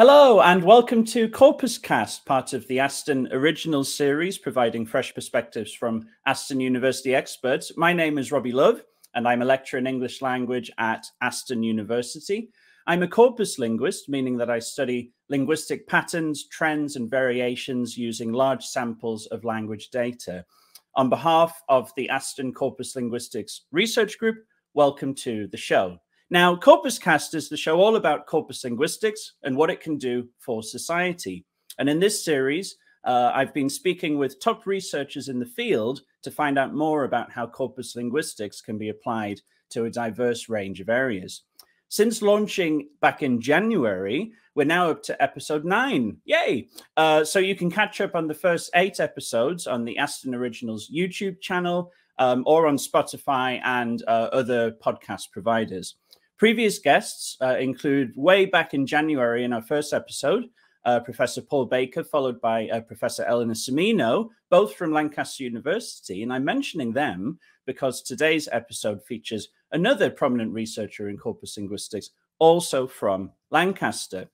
Hello and welcome to Corpus Cast, part of the Aston Original series, providing fresh perspectives from Aston University experts. My name is Robbie Love, and I'm a lecturer in English language at Aston University. I'm a corpus linguist, meaning that I study linguistic patterns, trends, and variations using large samples of language data. On behalf of the Aston Corpus Linguistics Research Group, welcome to the show. Now, Corpus Cast is the show all about corpus linguistics and what it can do for society. And in this series, uh, I've been speaking with top researchers in the field to find out more about how corpus linguistics can be applied to a diverse range of areas. Since launching back in January, we're now up to episode nine. Yay! Uh, so you can catch up on the first eight episodes on the Aston Originals YouTube channel um, or on Spotify and uh, other podcast providers. Previous guests uh, include way back in January in our first episode, uh, Professor Paul Baker, followed by uh, Professor Elena Semino, both from Lancaster University. And I'm mentioning them because today's episode features another prominent researcher in corpus linguistics, also from Lancaster.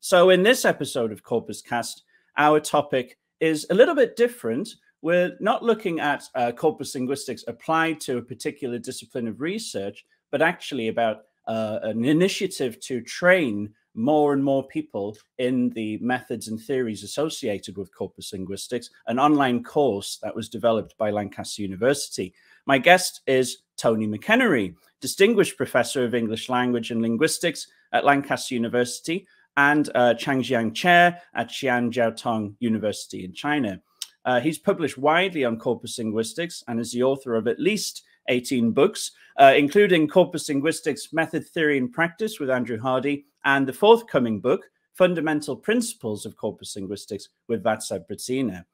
So, in this episode of Corpus Cast, our topic is a little bit different. We're not looking at uh, corpus linguistics applied to a particular discipline of research, but actually about uh, an initiative to train more and more people in the methods and theories associated with corpus linguistics, an online course that was developed by Lancaster University. My guest is Tony McEnery, Distinguished Professor of English Language and Linguistics at Lancaster University and uh, Changjiang Chair at Xi'an Jiaotong University in China. Uh, he's published widely on corpus linguistics and is the author of at least 18 books, uh, including Corpus Linguistics Method, Theory, and Practice with Andrew Hardie, and the forthcoming book, Fundamental Principles of Corpus Linguistics with Václav Brezina.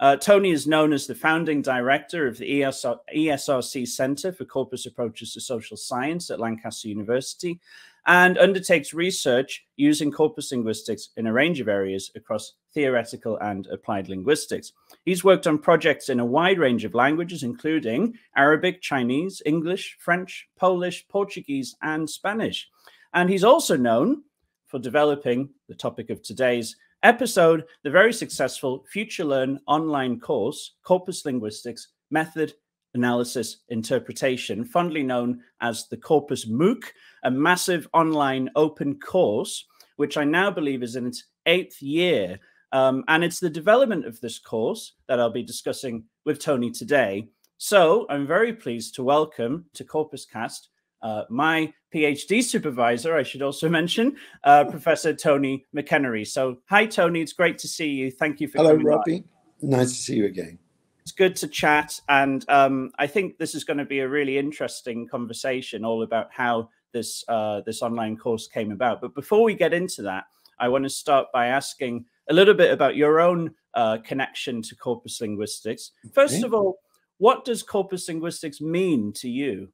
Uh, Tony is known as the founding director of the ESR ESRC Center for Corpus Approaches to Social Science at Lancaster University and undertakes research using corpus linguistics in a range of areas across theoretical and applied linguistics. He's worked on projects in a wide range of languages, including Arabic, Chinese, English, French, Polish, Portuguese, and Spanish. And he's also known for developing the topic of today's episode, the very successful FutureLearn online course, Corpus Linguistics Method, Analysis, Interpretation, fondly known as the Corpus MOOC, a massive online open course, which I now believe is in its eighth year. Um, and it's the development of this course that I'll be discussing with Tony today. So I'm very pleased to welcome to Corpus Cast uh, my PhD supervisor, I should also mention, uh, Professor Tony McEnery. So, hi, Tony. It's great to see you. Thank you for Hello, coming. Hello, Robbie. Nice to see you again. It's good to chat. And um, I think this is going to be a really interesting conversation all about how this, uh, this online course came about. But before we get into that, I want to start by asking a little bit about your own uh, connection to corpus linguistics. First okay. of all, what does corpus linguistics mean to you?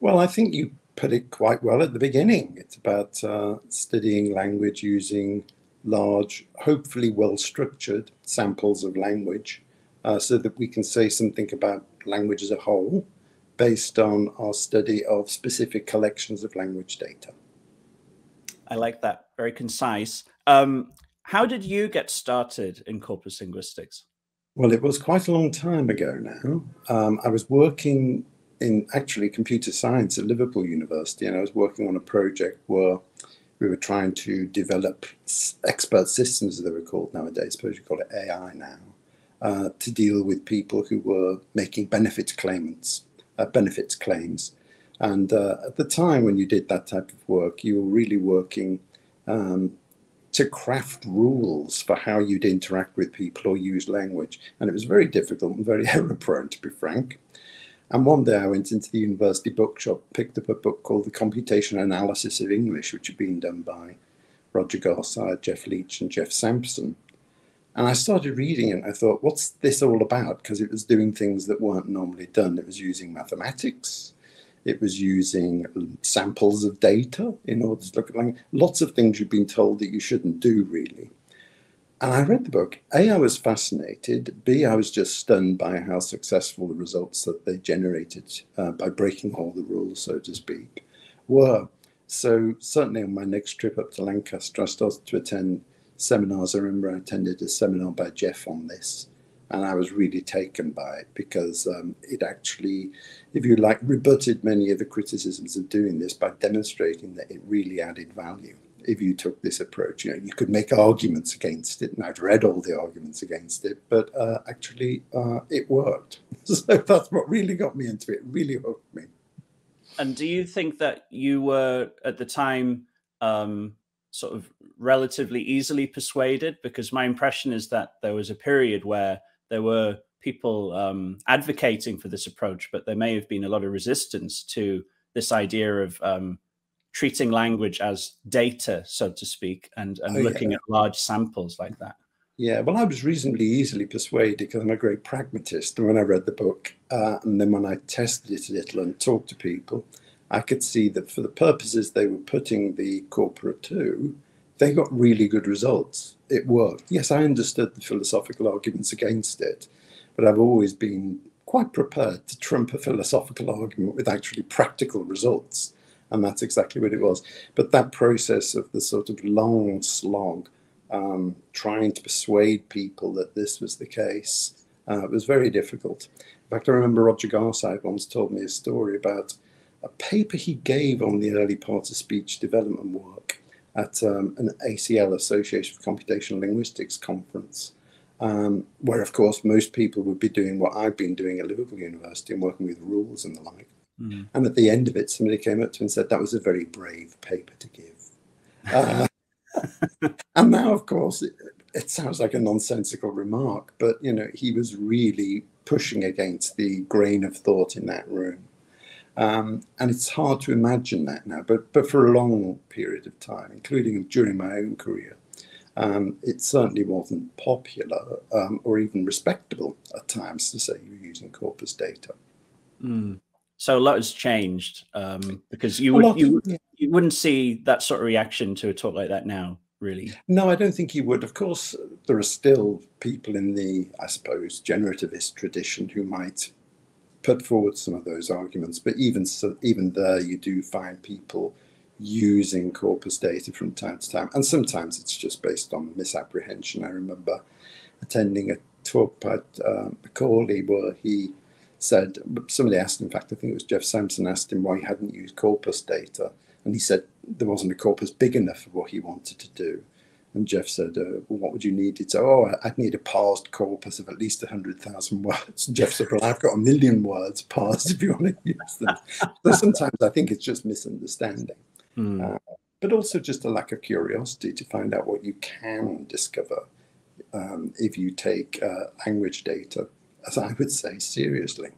Well, I think you put it quite well at the beginning. It's about uh, studying language using large, hopefully well structured samples of language uh, so that we can say something about language as a whole based on our study of specific collections of language data. I like that. Very concise. Um, how did you get started in corpus linguistics? Well, it was quite a long time ago now. Um, I was working in actually computer science at Liverpool University, and I was working on a project where we were trying to develop expert systems, as they were called nowadays. I suppose you call it AI now, uh, to deal with people who were making benefits claimants, uh, benefits claims. And uh, at the time when you did that type of work, you were really working um, to craft rules for how you'd interact with people or use language. And it was very difficult and very error prone, to be frank. And one day I went into the university bookshop, picked up a book called The Computational Analysis of English, which had been done by Roger Garside, Geoff Leech, and Geoff Sampson. And I started reading it and I thought, what's this all about? Because it was doing things that weren't normally done. It was using mathematics, it was using samples of data in order to look at language. Lots of things you've been told that you shouldn't do, really. And I read the book. A, I was fascinated. B, I was just stunned by how successful the results that they generated uh, by breaking all the rules, so to speak, were. So certainly on my next trip up to Lancaster, I started to attend seminars. I remember I attended a seminar by Geoff on this, and I was really taken by it because um, it actually, if you like, rebutted many of the criticisms of doing this by demonstrating that it really added value. If you took this approach, you know, you could make arguments against it, and I've read all the arguments against it, but uh, actually, uh, it worked. So that's what really got me into it. Really hooked me. And do you think that you were at the time um, sort of relatively easily persuaded? Because my impression is that there was a period where there were people um, advocating for this approach, but there may have been a lot of resistance to this idea of um, treating language as data, so to speak, and, and oh, looking yeah. at large samples like that. Yeah, well, I was reasonably easily persuaded because I'm a great pragmatist. And when I read the book, uh, and then when I tested it a little and talked to people, I could see that for the purposes they were putting the corpora to, they got really good results. It worked. Yes, I understood the philosophical arguments against it, but I've always been quite prepared to trump a philosophical argument with actually practical results. And that's exactly what it was. But that process of the sort of long slog, um, trying to persuade people that this was the case, uh, was very difficult. In fact, I remember Roger Garside once told me a story about a paper he gave on the early part of speech development work at um, an ACL, Association for Computational Linguistics conference, um, where, of course, most people would be doing what I've been doing at Liverpool University and working with rules and the like. Mm. And at the end of it, somebody came up to me and said, That was a very brave paper to give. Uh, and now, of course, it, it sounds like a nonsensical remark, but you know, he was really pushing against the grain of thought in that room. Um, and it's hard to imagine that now, but, but for a long period of time, including during my own career, um, it certainly wasn't popular um, or even respectable at times to say you're using corpus data. Mm. So a lot has changed um, because you would you, yeah. you wouldn't see that sort of reaction to a talk like that now, really. No, I don't think you would. Of course, there are still people in the, I suppose, generativist tradition who might put forward some of those arguments. But even so, even there, you do find people using corpus data from time to time, and sometimes it's just based on misapprehension. I remember attending a talk by uh, Macaulay where he said somebody asked, in fact, I think it was Geoff Sampson asked him why he hadn't used corpus data, and he said there wasn't a corpus big enough for what he wanted to do. And Geoff said, uh, well, what would you need? He'd say, oh, I'd need a parsed corpus of at least 100,000 words. And Geoff said, well, I've got a million words parsed if you want to use them. so sometimes I think it's just misunderstanding. Mm. Uh, but also just a lack of curiosity to find out what you can discover um, if you take uh, language data, as I would say, seriously.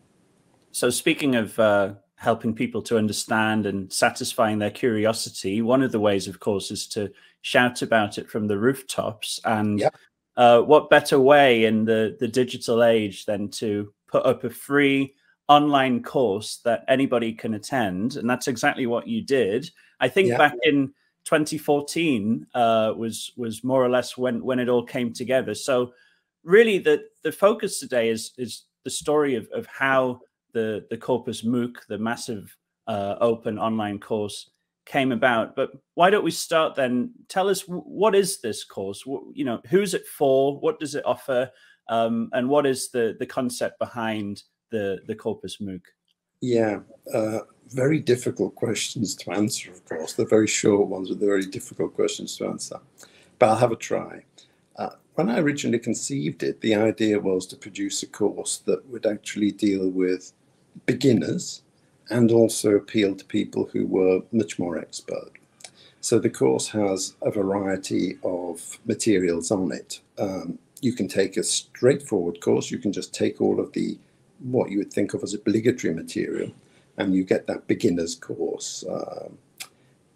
So speaking of uh, helping people to understand and satisfying their curiosity. One of the ways, of course, is to shout about it from the rooftops. And yep. uh, what better way in the, the digital age than to put up a free online course that anybody can attend? And that's exactly what you did. I think yep. back in 2014 uh, was was more or less when when it all came together. So really, the the focus today is is the story of of how the the Corpus MOOC, the massive uh, open online course, came about. But why don't we start then? Tell us what is this course? You know, who's it for? What does it offer? Um, and what is the the concept behind the the Corpus MOOC? Yeah, uh, very difficult questions to answer. Of course, they're very short ones, but they're very difficult questions to answer. But I'll have a try. Uh, when I originally conceived it, the idea was to produce a course that would actually deal with beginners and also appeal to people who were much more expert. So the course has a variety of materials on it. Um, you can take a straightforward course. You can just take all of the what you would think of as obligatory material, and you get that beginner's course. Um,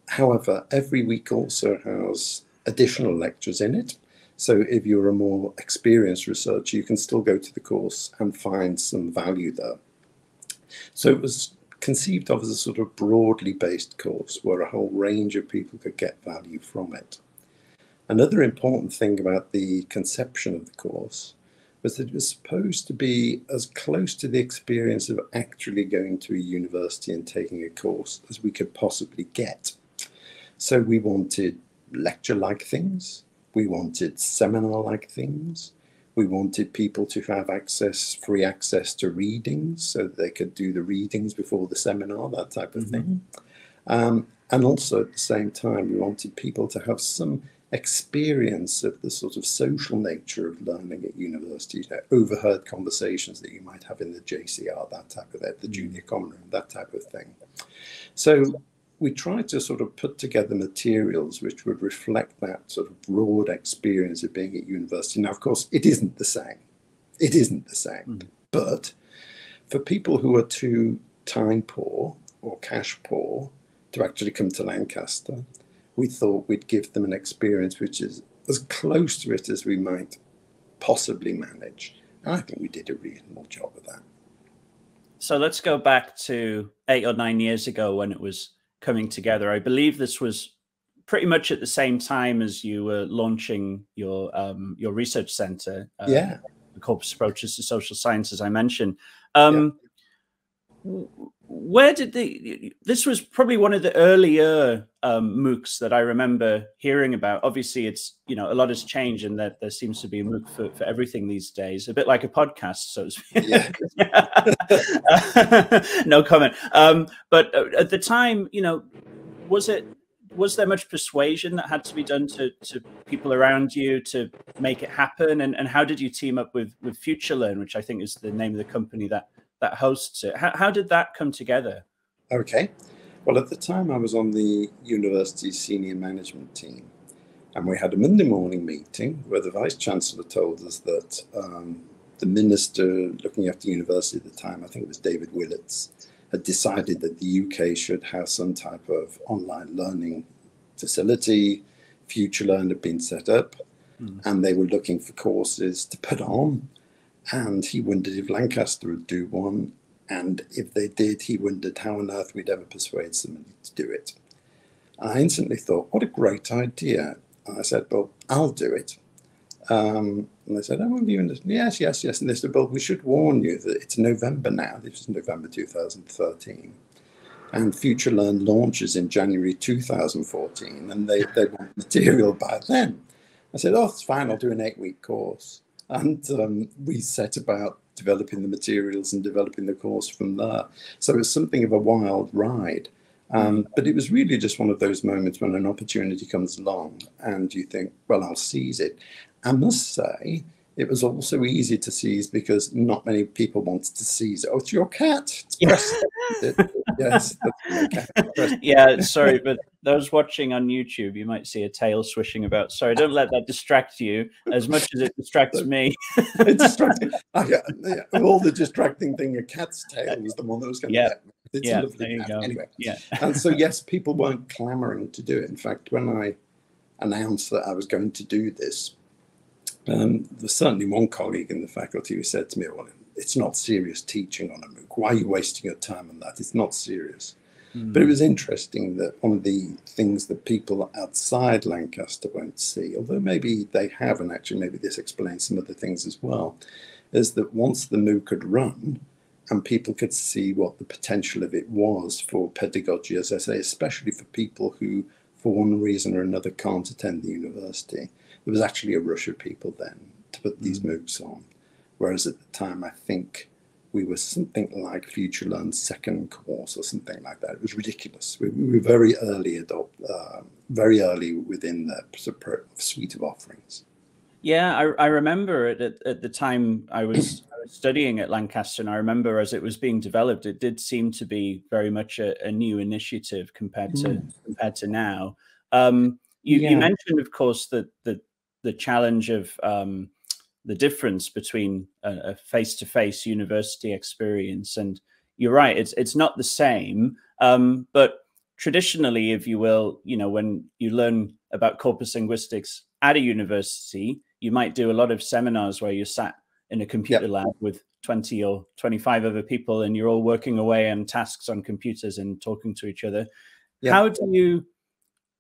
however, every week also has additional lectures in it. So if you're a more experienced researcher, you can still go to the course and find some value there. So it was conceived of as a sort of broadly based course where a whole range of people could get value from it. Another important thing about the conception of the course was that it was supposed to be as close to the experience of actually going to a university and taking a course as we could possibly get. So we wanted lecture like things, we wanted seminar like things, we wanted people to have access, free access to readings so they could do the readings before the seminar, that type of mm-hmm. thing. Um, and also at the same time, we wanted people to have some experience of the sort of social nature of learning at university, you know, overheard conversations that you might have in the JCR, that type of the mm. junior common room, that type of thing. So we tried to sort of put together materials which would reflect that sort of broad experience of being at university. Now, of course, it isn't the same. It isn't the same. Mm. But for people who are too time poor or cash poor to actually come to Lancaster, we thought we'd give them an experience which is as close to it as we might possibly manage. And I think we did a reasonable job of that. So let's go back to eight or nine years ago when it was coming together. I believe this was pretty much at the same time as you were launching your um, your research center. Uh, yeah. The Corpus Approaches to Social Science, as I mentioned. Um, yeah where did the this was probably one of the earlier um, MOOCs that I remember hearing about. Obviously, it's you know a lot has changed, and that there seems to be a MOOC for, for everything these days. A bit like a podcast, so yeah. no comment. Um, but uh, at the time, you know, was it was there much persuasion that had to be done to to people around you to make it happen? And and how did you team up with with FutureLearn, which I think is the name of the company that that hosts it. How, how did that come together? Okay. Well, at the time, I was on the university senior management team, and we had a Monday morning meeting where the vice chancellor told us that um, the minister looking after the university at the time, I think it was David Willetts, had decided that the UK should have some type of online learning facility. FutureLearn had been set up, mm. and they were looking for courses to put on. And he wondered if Lancaster would do one. And if they did, he wondered how on earth we'd ever persuade somebody to do it. I instantly thought, what a great idea. And I said, well, I'll do it. Um, and they said, oh, well, you understand? Yes, yes, yes. And they said, well, we should warn you that it's November now. This is November 2013. And FutureLearn launches in January 2014, and they, they want material by then. I said, oh, it's fine. I'll do an eight week course and um, we set about developing the materials and developing the course from there. So it was something of a wild ride. Um, but it was really just one of those moments when an opportunity comes along and you think, well, I'll seize it. I must say, it was also easy to seize because not many people wanted to seize it. Oh, it's your cat. It's yes. yeah, sorry, but those watching on YouTube, you might see a tail swishing about. Sorry, don't let that distract you as much as it distracts me. it's distracting. I, all the distracting thing, a cat's tail is the one that was going to yeah. get me. It's yeah, there you go. Anyway, yeah. and so yes, people weren't clamoring to do it. In fact, when I announced that I was going to do this, um, there's certainly one colleague in the faculty who said to me, well, it's not serious teaching on a MOOC. Why are you wasting your time on that? It's not serious. Mm. But it was interesting that one of the things that people outside Lancaster won't see, although maybe they have, and actually maybe this explains some other things as well, is that once the MOOC had run and people could see what the potential of it was for pedagogy, as I say, especially for people who, for one reason or another, can't attend the university, there was actually a rush of people then to put these mm. MOOCs on. Whereas at the time, I think we were something like FutureLearn's second course or something like that. It was ridiculous. We, we were very early adopt, uh, very early within the suite of offerings. Yeah, I, I remember it at, at the time I was, I was, studying at Lancaster, and I remember as it was being developed, it did seem to be very much a, a new initiative compared to mm. compared to now. Um, you, yeah. you, mentioned, of course, that the the challenge of um, the difference between a face-to-face university experience and you're right it's it's not the same um, but traditionally if you will you know when you learn about corpus linguistics at a university you might do a lot of seminars where you're sat in a computer yep. lab with 20 or 25 other people and you're all working away on tasks on computers and talking to each other yep. how do you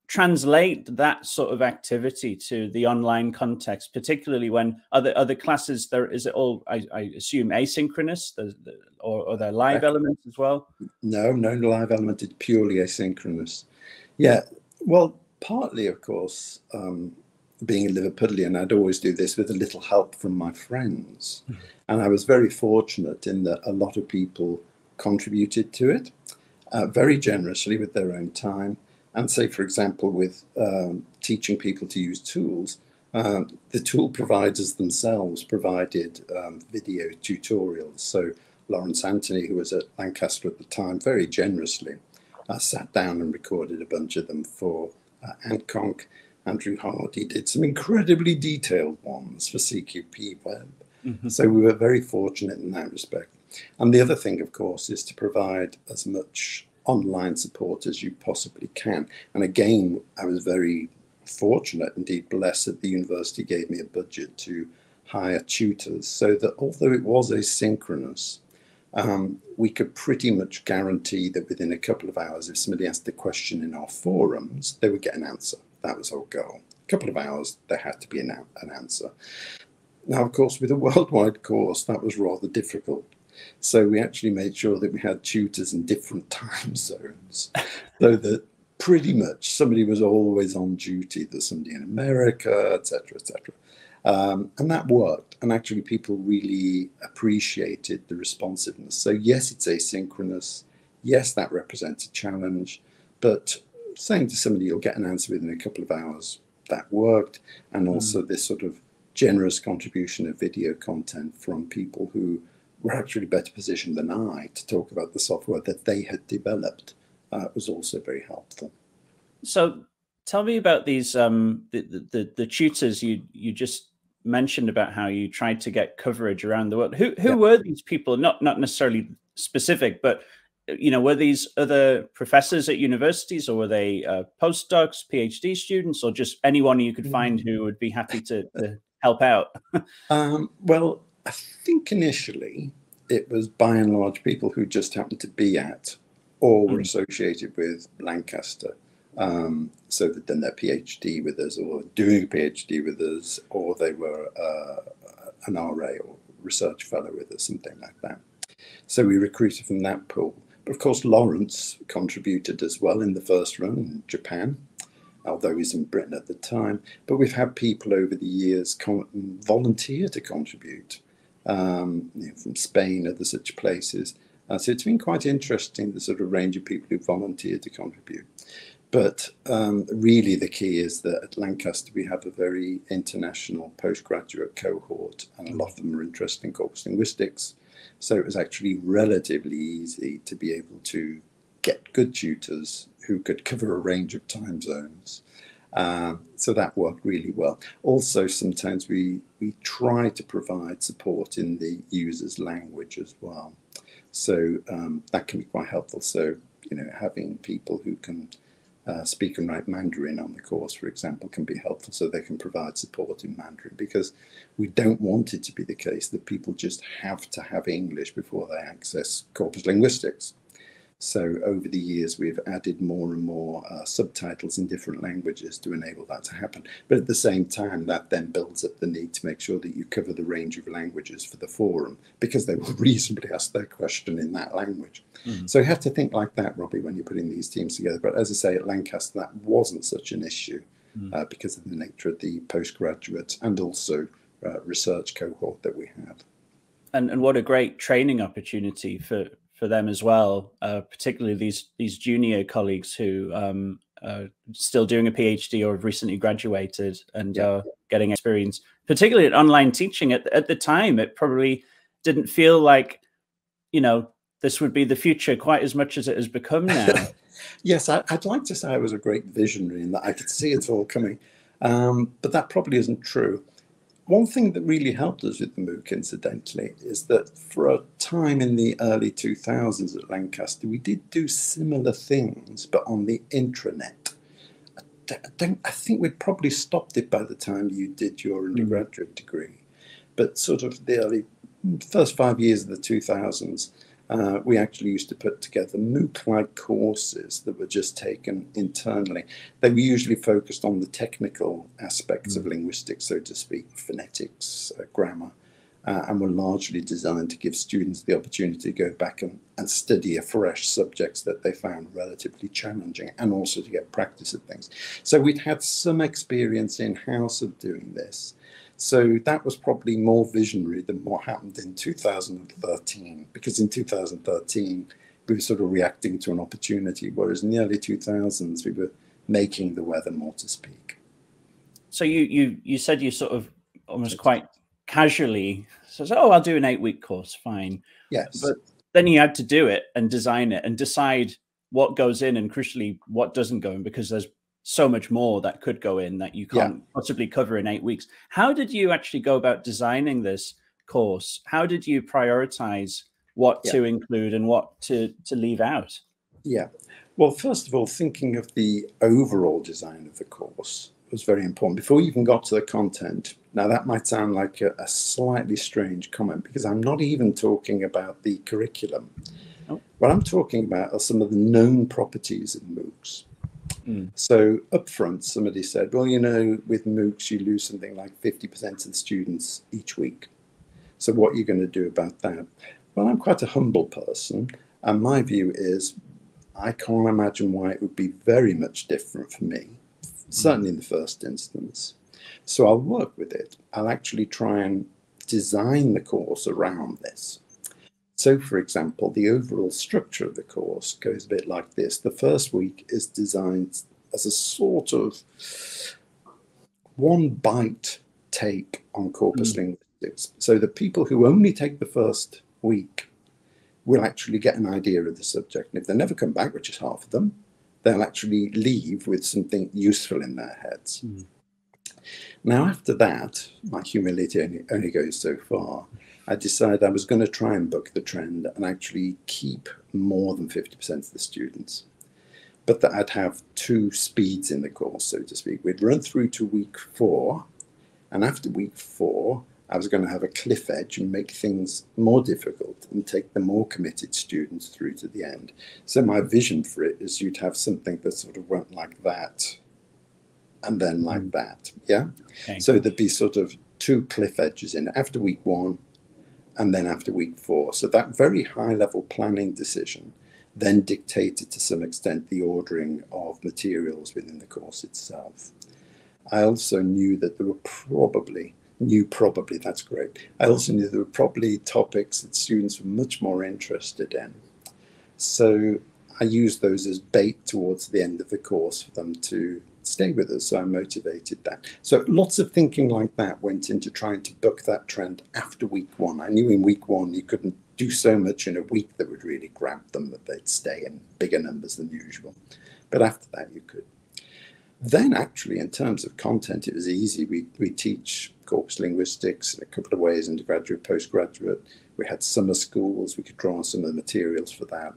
translate that sort of activity to the online context, particularly when other other classes there is it all I, I assume asynchronous, the, the, or are there live elements as well? No, no live element. It's purely asynchronous. Yeah, Well, partly, of course, um, being a Liverpudlian, I'd always do this with a little help from my friends. Mm-hmm. And I was very fortunate in that a lot of people contributed to it uh, very generously with their own time. And say, for example, with um, teaching people to use tools, um, the tool providers themselves provided um, video tutorials. So Laurence Anthony, who was at Lancaster at the time, very generously uh, sat down and recorded a bunch of them for uh, AntConc. Andrew Hardie did some incredibly detailed ones for CQPweb. Mm-hmm. So we were very fortunate in that respect. And the other thing, of course, is to provide as much online support as you possibly can. And again, I was very fortunate, indeed blessed, that the university gave me a budget to hire tutors so that although it was asynchronous, um, we could pretty much guarantee that within a couple of hours, if somebody asked a question in our forums, they would get an answer. That was our goal. A couple of hours, there had to be an, an answer. Now, of course, with a worldwide course, that was rather difficult. So we actually made sure that we had tutors in different time zones so that pretty much somebody was always on duty. There's somebody in America, etc., etc. Um, and that worked. And actually, people really appreciated the responsiveness. So, yes, it's asynchronous. Yes, that represents a challenge. But saying to somebody you'll get an answer within a couple of hours, that worked. And hmm. also, mm. this sort of generous contribution of video content from people who were actually better positioned than I to talk about the software that they had developed uh, was also very helpful. So, tell me about these um, the, the, the tutors you you just mentioned about how you tried to get coverage around the world. Who who yeah. were these people? Not not necessarily specific, but you know, were these other professors at universities, or were they uh, postdocs, PhD students, or just anyone you could find who would be happy to, to help out? um, well, I think initially it was by and large people who just happened to be at or were mm. associated with Lancaster. Um, so they'd done their PhD with us or doing a PhD with us, or they were uh, an RA or research fellow with us, something like that. So we recruited from that pool. But of course, Laurence contributed as well in the first run in Japan, although he's in Britain at the time. But we've had people over the years volunteer to contribute um, from Spain, other such places. Uh, so it's been quite interesting, the sort of range of people who volunteered to contribute. But um, really, the key is that at Lancaster we have a very international postgraduate cohort, and a lot of them are interested in corpus linguistics. So it was actually relatively easy to be able to get good tutors who could cover a range of time zones. Um, so that worked really well. Also, sometimes we, we try to provide support in the user's language as well. So um, that can be quite helpful. So, you know, having people who can uh, speak and write Mandarin on the course, for example, can be helpful so they can provide support in Mandarin because we don't want it to be the case that people just have to have English before they access corpus linguistics. So over the years, we've added more and more uh, subtitles in different languages to enable that to happen. But at the same time, that then builds up the need to make sure that you cover the range of languages for the forum because they will reasonably ask their question in that language. Mm-hmm. So you have to think like that, Robbie, when you're putting these teams together. But as I say, at Lancaster, that wasn't such an issue mm-hmm. uh, because of the nature of the postgraduate and also uh, research cohort that we have. And, and what a great training opportunity for for them as well, uh, particularly these these junior colleagues who um, are still doing a PhD or have recently graduated and yeah. are getting experience, particularly at online teaching. At at the time, it probably didn't feel like, you know, this would be the future quite as much as it has become now. yes, I, would like to say I was a great visionary and that I could see it all coming, um, but that probably isn't true. One thing that really helped us with the MOOC, incidentally, is that for a time in the early 2000s at Lancaster, we did do similar things, but on the intranet. I, don't, I think we'd probably stopped it by the time you did your hmm. undergraduate mm. degree. But sort of the early first five years of the 2000s, uh, we actually used to put together MOOC-like courses that were just taken internally. They were usually focused on the technical aspects mm. of linguistics, so to speak, phonetics, uh, grammar. uh, and were largely designed to give students the opportunity to go back and, and study afresh subjects that they found relatively challenging and also to get practice at things. So we'd had some experience in house of doing this. So that was probably more visionary than what happened in 2013, because in 2013, we were sort of reacting to an opportunity, whereas in the early 2000s, we were making the weather more to speak. So you you you said you sort of almost quite casually says, "Oh, I'll do an eight week course, fine." Yes, but then you had to do it and design it and decide what goes in and crucially what doesn't go in because there's so much more that could go in that you can't yeah. possibly cover in eight weeks. How did you actually go about designing this course? How did you prioritize what yeah. to include and what to to leave out? Yeah. Well, first of all, thinking of the overall design of the course was very important before you even got to the content. Now, that might sound like a, a slightly strange comment because I'm not even talking about the curriculum. What I'm talking about are some of the known properties of MOOCs. Mm. So, up front, somebody said, Well, you know, with MOOCs, you lose something like 50% of the students each week. So, what are you going to do about that? Well, I'm quite a humble person, and my view is I can't imagine why it would be very much different for me, certainly in the first instance. So I'll work with it. I'll actually try and design the course around this. So, for example, the overall structure of the course goes a bit like this. The first week is designed as a sort of one bite take on corpus mm. linguistics. So the people who only take the first week will actually get an idea of the subject. And if they never come back, which is half of them, they'll actually leave with something useful in their heads. Mm. Now, after that, my humility only, only goes so far. I decided I was going to try and book the trend and actually keep more than 50% of the students. But that I'd have two speeds in the course, so to speak. We'd run through to week four, and after week four, I was going to have a cliff edge and make things more difficult and take the more committed students through to the end. So my vision for it is you'd have something that sort of went like that and then like mm. that. Yeah. Okay. So there'd be sort of two cliff edges in after week one and then after week four. So that very high level planning decision then dictated to some extent the ordering of materials within the course itself. I also knew that there were probably knew probably, that's great. I also knew there were probably topics that students were much more interested in. So I used those as bait towards the end of the course for them to stay with us. So I motivated that. So lots of thinking like that went into trying to book that trend after week one. I knew in week one you couldn't do so much in a week that would really grab them that they'd stay in bigger numbers than usual. But after that you could. Then actually in terms of content it was easy. We we teach corpus linguistics in a couple of ways, undergraduate, postgraduate. We had summer schools, we could draw on some of the materials for that.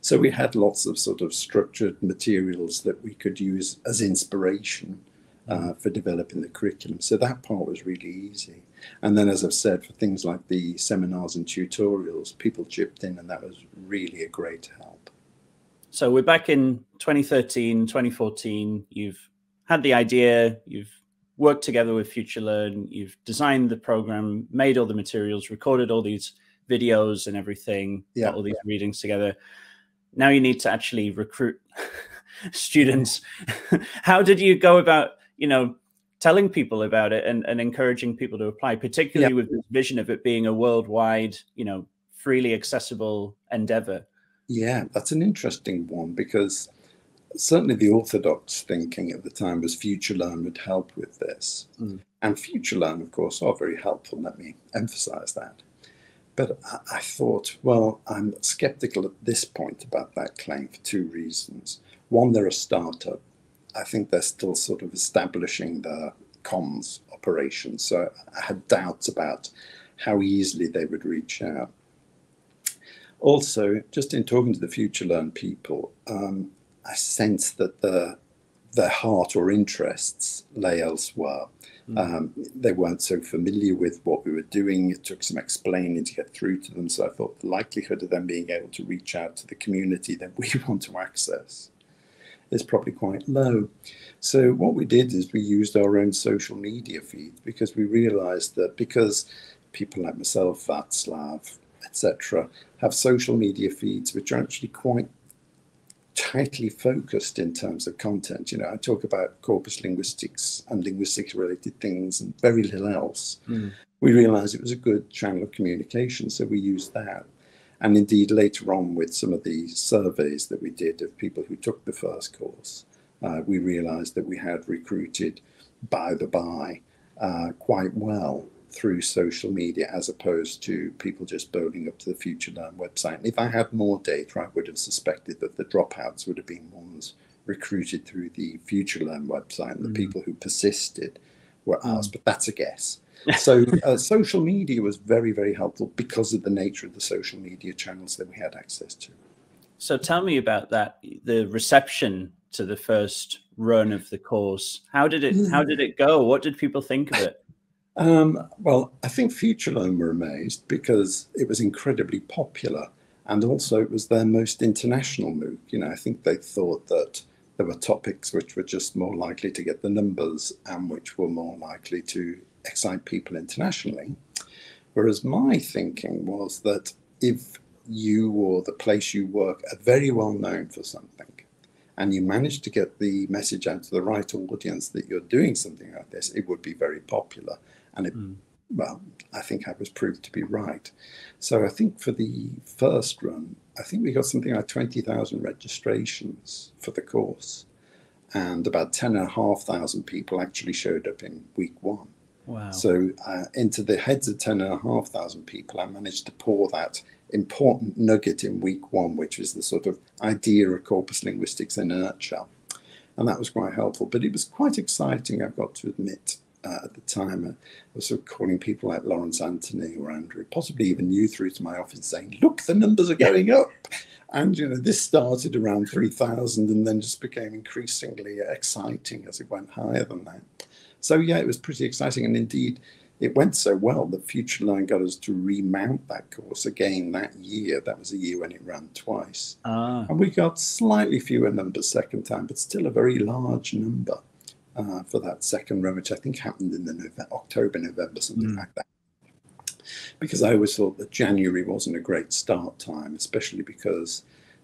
So we had lots of sort of structured materials that we could use as inspiration uh, for developing the curriculum. So that part was really easy. And then, as I've said, for things like the seminars and tutorials, people chipped in, and that was really a great help. So we're back in 2013, 2014. You've had the idea, you've worked together with FutureLearn. You've designed the program, made all the materials, recorded all these videos and everything, yeah. all these readings together. Now you need to actually recruit students. How did you go about, you know, telling people about it and, and encouraging people to apply, particularly with this vision of it being a worldwide, you know, freely accessible endeavor? Yeah, that's an interesting one because certainly the orthodox thinking at the time was FutureLearn would help with this. Mm. And FutureLearn, of course, are very helpful. Let me emphasize that. But I, thought, well, I'm skeptical at this point about that claim for two reasons. One, they're a startup. I think they're still sort of establishing the comms operation. So I had doubts about how easily they would reach out. Also, just in talking to the Future FutureLearn people, um, I sense that the their heart or interests lay elsewhere. Mm. Um, they weren't so familiar with what we were doing. It took some explaining to get through to them. So I thought the likelihood of them being able to reach out to the community that we want to access is probably quite low. So what we did is we used our own social media feeds because we realized that because people like myself, Václav, etc., have social media feeds which are actually quite tightly focused in terms of content. You know, I talk about corpus linguistics and linguistics related things and very little else. Mm. We realized it was a good channel of communication, so we used that. And indeed, later on, with some of the surveys that we did of people who took the first course, uh, we realized that we had recruited by the by uh, quite well through social media as opposed to people just bowling up to the FutureLearn website. And if I had more data, I would have suspected that the dropouts would have been ones recruited through the FutureLearn website and the mm. people who persisted were mm. ours, but that's a guess. so uh, social media was very, very helpful because of the nature of the social media channels that we had access to. So tell me about that, the reception to the first run of the course. How did it how did it go? What did people think of it? Um, well, I think FutureLearn were amazed because it was incredibly popular and also it was their most international MOOC. You know, I think they thought that there were topics which were just more likely to get the numbers and which were more likely to excite people internationally. Whereas my thinking was that if you or the place you work are very well known for something, and you manage to get the message out to the right audience that you're doing something like this, it would be very popular. And it, mm. well, I think I was proved to be right. So I think for the first run, I think we got something like 20,000 registrations for the course. And about 10,500 people actually showed up in week one. Wow. So uh, into the heads of 10,500 people, I managed to pour that important nugget in week one, which was the sort of idea of corpus linguistics in a nutshell. And that was quite helpful. But it was quite exciting, I've got to admit, uh, at the time. I was sort of calling people like Laurence Anthony or Andrew, possibly even you through to my office saying, look, the numbers are going up. And, you know, this started around 3,000 and then just became increasingly exciting as it went higher than that. So, yeah, it was pretty exciting. And indeed, it went so well that FutureLearn got us to remount that course again that year. That was a year when it ran twice. Ah. And we got slightly fewer numbers second time, but still a very large number uh, for that second run, which I think happened in the November, October, November, something mm. like that. Because I always thought that January wasn't a great start time, especially because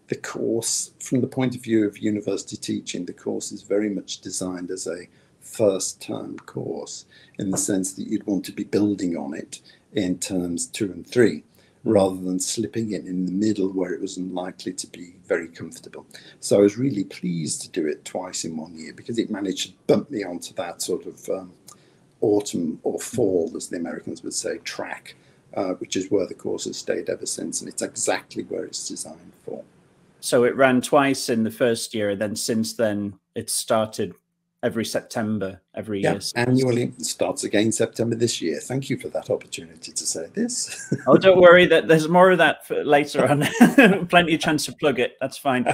the course, from the point of view of university teaching, the course is very much designed as a first term course in the sense that you'd want to be building on it in terms two and three rather than slipping in in the middle where it was unlikely to be very comfortable. So I was really pleased to do it twice in one year because it managed to bump me onto that sort of um, autumn or fall, as the Americans would say, track, uh, which is where the course has stayed ever since. And it's exactly where it's designed for. So it ran twice in the first year, and then since then it's started every September every yeah, year. Annually starts again September this year. Thank you for that opportunity to say this. oh, don't worry that there's more of that later on. Plenty of chance to plug it. That's fine.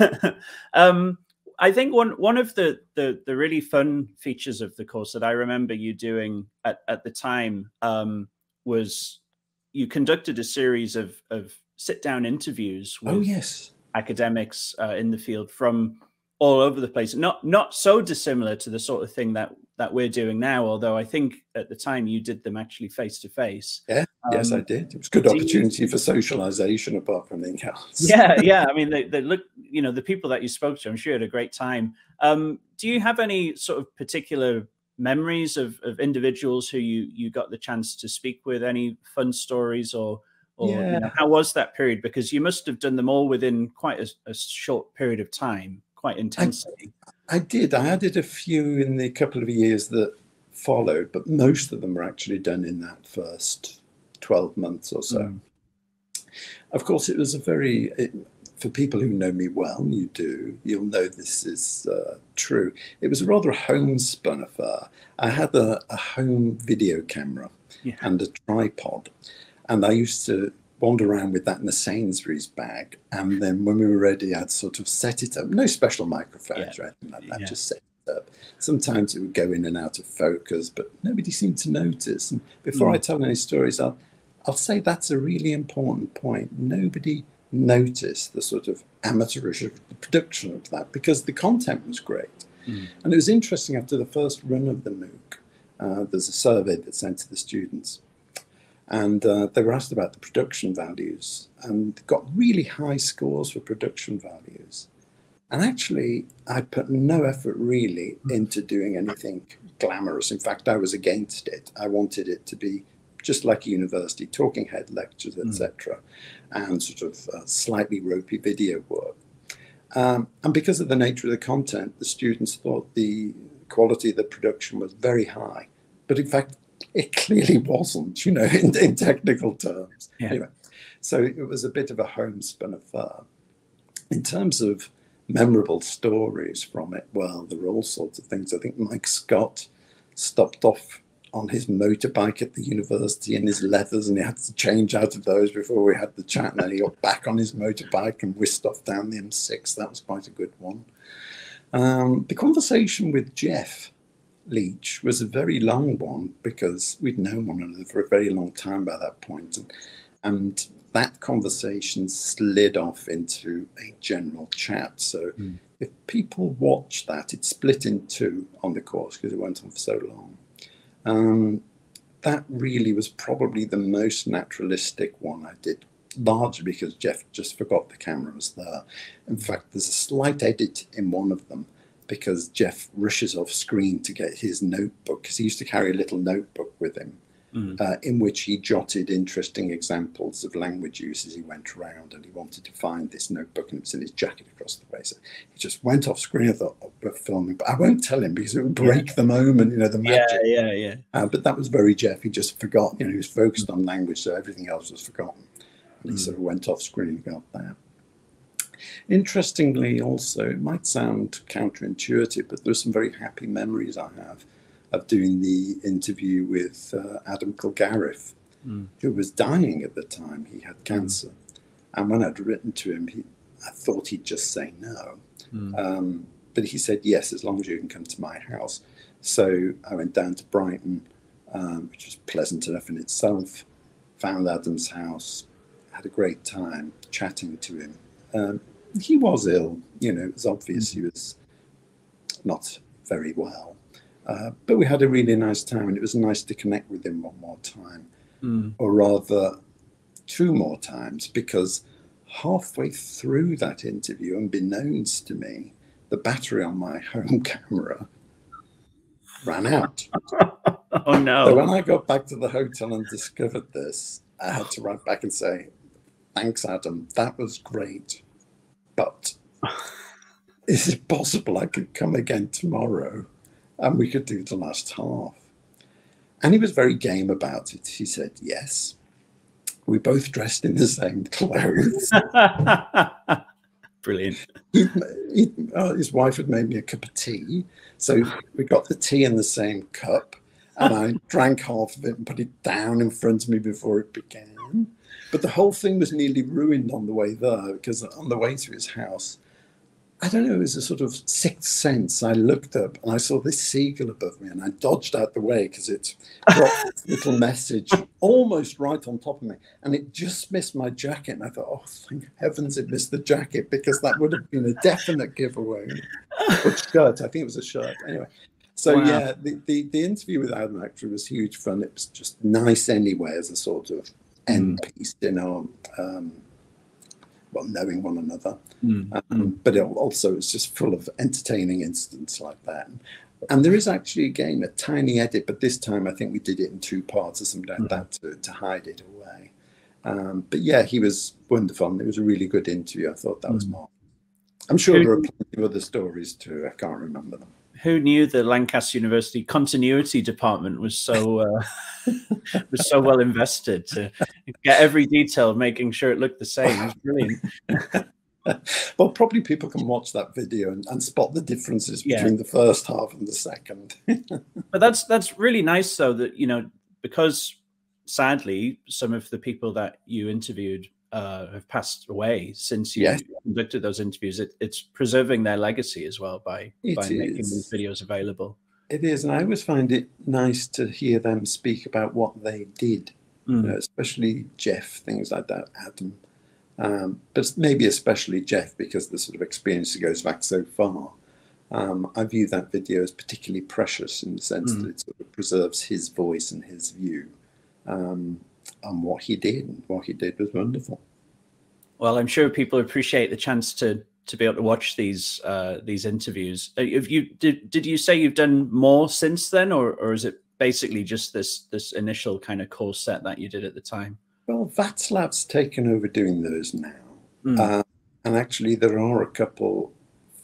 um, I think one one of the, the the really fun features of the course that I remember you doing at, at the time um, was you conducted a series of of sit down interviews oh, with oh, yes. academics uh, in the field from all over the place. Not not so dissimilar to the sort of thing that that we're doing now. Although I think at the time you did them actually face to face. Yeah, um, yes, I did. It was a good opportunity you, for socialization, apart from anything else. yeah, yeah. I mean, they, they look. You know, the people that you spoke to, I'm sure you had a great time. Um, do you have any sort of particular memories of, of individuals who you you got the chance to speak with? Any fun stories or or yeah. you know, how was that period? Because you must have done them all within quite a, a short period of time quite intensely. I, I, did. I added a few in the couple of years that followed, but most of them were actually done in that first 12 months or so. Mm. Of course, it was a very, it, for people who know me well, you do, you'll know this is uh, true. It was a rather homespun affair. I had a, a home video camera yeah. and a tripod, and I used to wander around with that in the Sainsbury's bag. And then when we were ready, I'd sort of set it up. No special microphones yeah. or anything like that, yeah. just set it up. Sometimes it would go in and out of focus, but nobody seemed to notice. And before mm. I tell any stories, I'll, I'll say that's a really important point. Nobody noticed the sort of amateurish production of that because the content was great. Mm. And it was interesting after the first run of the MOOC, uh, there's a survey that's sent to the students And uh, they were asked about the production values and got really high scores for production values. And actually, I put no effort really into doing anything glamorous. In fact, I was against it. I wanted it to be just like a university, talking head lectures, etc., mm. and sort of uh, slightly ropey video work. Um, and because of the nature of the content, the students thought the quality of the production was very high. But in fact, it clearly wasn't, you know, in, in technical terms. Yeah. Anyway, so it was a bit of a homespun affair. In terms of memorable stories from it, well, there were all sorts of things. I think Mike Scott stopped off on his motorbike at the university in his leathers, and he had to change out of those before we had the chat. And then he got back on his motorbike and whisked off down the M6. That was quite a good one. Um, the conversation with Geoff Leech was a very long one because we'd known one another for a very long time by that point, and, and that conversation slid off into a general chat. So mm. if people watch that, it split in two on the course because it went on for so long. Um, that really was probably the most naturalistic one I did, largely because Geoff just forgot the camera was there. In fact, there's a slight edit in one of them because Geoff rushes off screen to get his notebook because he used to carry a little notebook with him mm. uh, in which he jotted interesting examples of language use as he went around and he wanted to find this notebook and it was in his jacket across the way. So he just went off screen. I thought, oh, we're filming, but I won't tell him because it would break yeah. the moment, you know, the magic. Yeah, yeah, yeah. Uh, but that was very Geoff. He just forgot, you know, he was focused on language, so everything else was forgotten. And he mm. sort of went off screen and got that. Interestingly, also, it might sound counterintuitive, but there are some very happy memories I have of doing the interview with uh, Adam Kilgarriff, mm. who was dying at the time. He had cancer. Mm. And when I'd written to him, he, I thought he'd just say no. Mm. Um, but he said, yes, as long as you can come to my house. So I went down to Brighton, um, which was pleasant enough in itself, found Adam's house, had a great time chatting to him. Um, he was ill, you know, it was obvious mm. he was not very well. Uh, but we had a really nice time, and it was nice to connect with him one more time, mm. or rather, two more times, because halfway through that interview, unbeknownst to me, the battery on my home camera ran out. oh no! So when I got back to the hotel and discovered this, I had to write back and say, "Thanks, Adam. That was great, but." Is it possible I could come again tomorrow? and we could do the last half. And he was very game about it. He said, Yes. We both dressed in the same clothes. Brilliant. He, he, uh, his wife had made me a cup of tea. So we got the tea in the same cup, and I drank half of it and put it down in front of me before it began. But the whole thing was nearly ruined on the way there because on the way to his house, I don't know, it was a sort of sixth sense. I looked up and I saw this seagull above me and I dodged out the way because it dropped this little message almost right on top of me. And it just missed my jacket. And I thought, oh, thank heavens it missed the jacket because that would have been a definite giveaway. Or shirt, I think it was a shirt. Anyway, so wow. yeah, the, the, the, interview with Adam actually was huge fun. It was just nice anyway as a sort of end mm. piece, you know. Um, well, knowing one another. Mm. Um, but it also it's just full of entertaining incidents like that. And there is actually, again, a tiny edit, but this time I think we did it in two parts or something like mm. that to, to hide it away. Um, but yeah, he was wonderful. It was a really good interview. I thought that mm. was more. I'm sure there are plenty of other stories too. I can't remember them who knew the Lancaster University continuity department was so uh, was so well invested to get every detail, making sure it looked the same. It was brilliant. well, probably people can watch that video and, and spot the differences yeah. between the first half and the second. but that's that's really nice, though, that you know because sadly some of the people that you interviewed uh, have passed away since you yes. conducted those interviews. It, it's preserving their legacy as well by it by is. making these videos available. It is, and I always find it nice to hear them speak about what they did, mm. you know, especially Geoff, things like that, Adam, um, but maybe especially Geoff because the sort of experience goes back so far. Um, I view that video as particularly precious in the sense mm. that it sort of preserves his voice and his view. Um, and what he did. And What he did was wonderful. Well, I'm sure people appreciate the chance to to be able to watch these uh, these interviews. If uh, you did, did you say you've done more since then, or or is it basically just this this initial kind of course set that you did at the time? Well, Václav's taken over doing those now, mm. uh, and actually there are a couple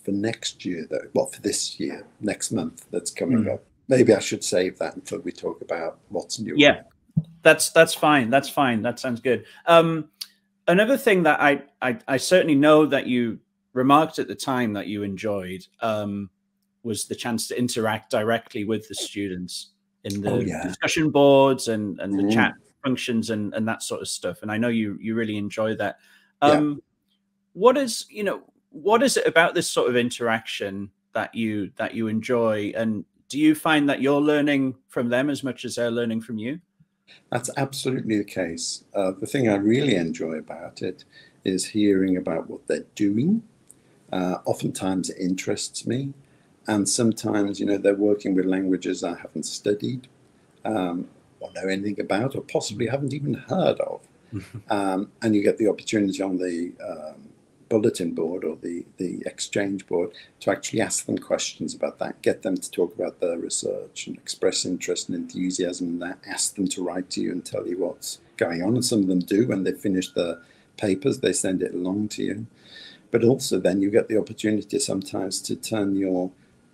for next year though. Well, for this year, next month that's coming mm. up. Maybe I should save that until we talk about what's new. Yeah, that's that's fine. That's fine. That sounds good. Um, another thing that I, I I certainly know that you remarked at the time that you enjoyed um, was the chance to interact directly with the students in the oh, yeah. discussion boards and and the mm. chat functions and and that sort of stuff. And I know you you really enjoy that. Um, yeah. What is you know what is it about this sort of interaction that you that you enjoy and do you find that you're learning from them as much as they're learning from you that's absolutely the case. Uh, the thing i really enjoy about it is hearing about what they're doing. Uh, oftentimes it interests me and sometimes you know they're working with languages i haven't studied um, or know anything about or possibly haven't even heard of. Um, and you get the opportunity on the um, bulletin board or the, the exchange board to actually ask them questions about that, get them to talk about their research and express interest and enthusiasm in that, ask them to write to you and tell you what's going on. And some of them do when they finish their papers, they send it along to you. But also then you get the opportunity sometimes to turn your